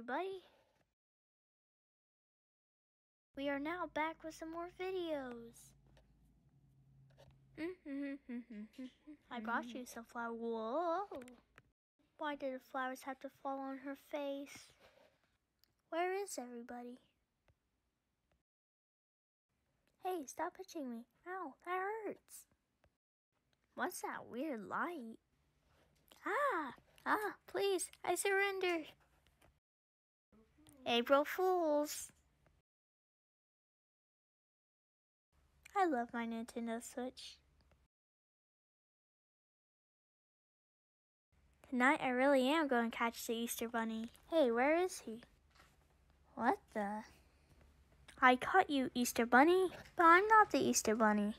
everybody? We are now back with some more videos. I brought you some flower. Whoa! Why did the flowers have to fall on her face? Where is everybody? Hey, stop touching me. Ow, that hurts. What's that weird light? Ah, ah, please, I surrender. April Fools. I love my Nintendo Switch. Tonight I really am going to catch the Easter Bunny. Hey, where is he? What the? I caught you, Easter Bunny, but I'm not the Easter Bunny.